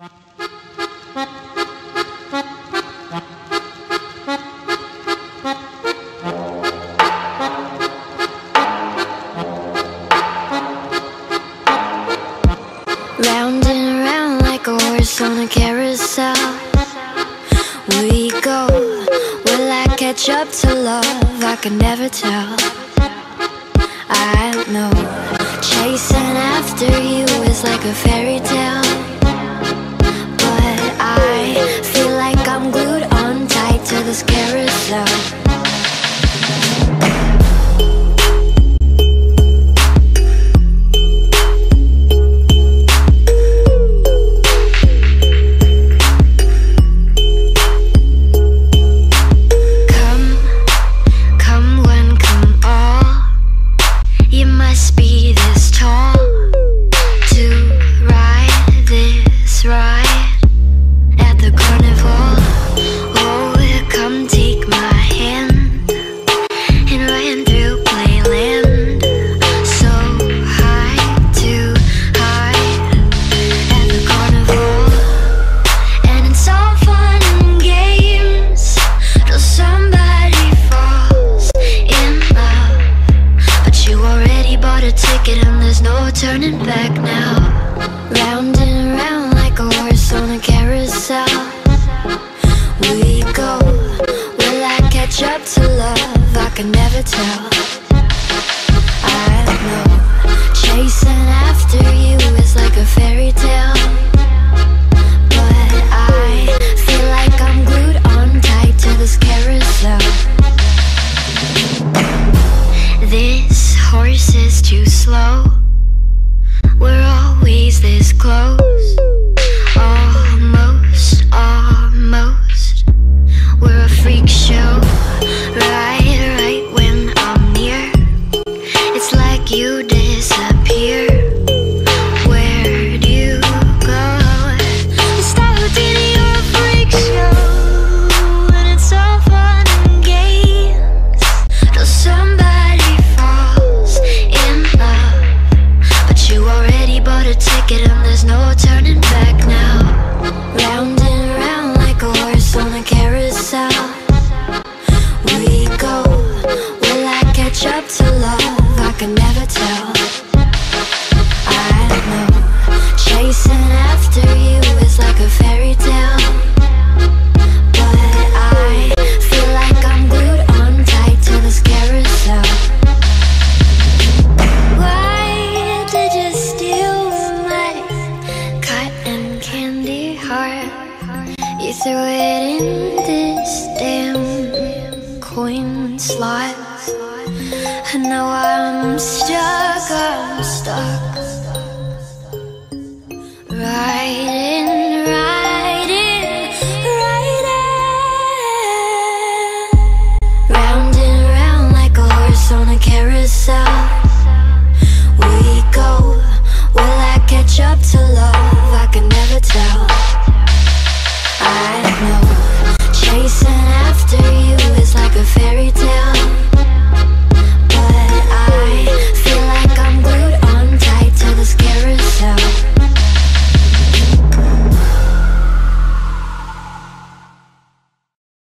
Round and round like a horse on a carousel. We go. Will I catch up to love? I can never tell. I don't know. Chasing after you is like a fairy tale. This carousel. There's no turning back now. Round and round like a horse on a carousel. We go. Will I catch up to love? I can never tell. I know. Up to love? I can never tell. I know. Chasing after you is like a fairy tale. But I feel like I'm glued on tight to this carousel. Why did you steal my cotton candy heart? You threw it in this damn coin slot. And now I'm stuck, I'm stuck. Right